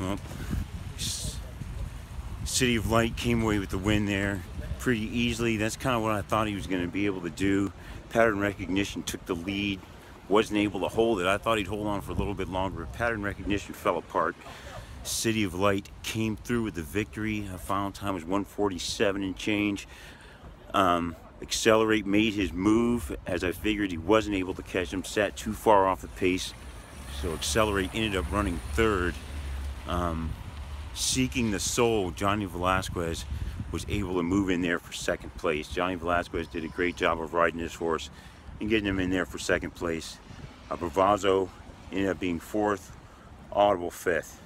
Well, City of Light came away with the win there pretty easily. That's kind of what I thought he was going to be able to do. Pattern recognition took the lead, wasn't able to hold it. I thought he'd hold on for a little bit longer, pattern recognition fell apart. City of Light came through with the victory. Final time was 147 and change. Um, Accelerate made his move as I figured he wasn't able to catch him, sat too far off the pace. So Accelerate ended up running third. Um, seeking the soul, Johnny Velazquez was able to move in there for second place. Johnny Velazquez did a great job of riding his horse and getting him in there for second place. Uh, Bravazo ended up being fourth, Audible fifth.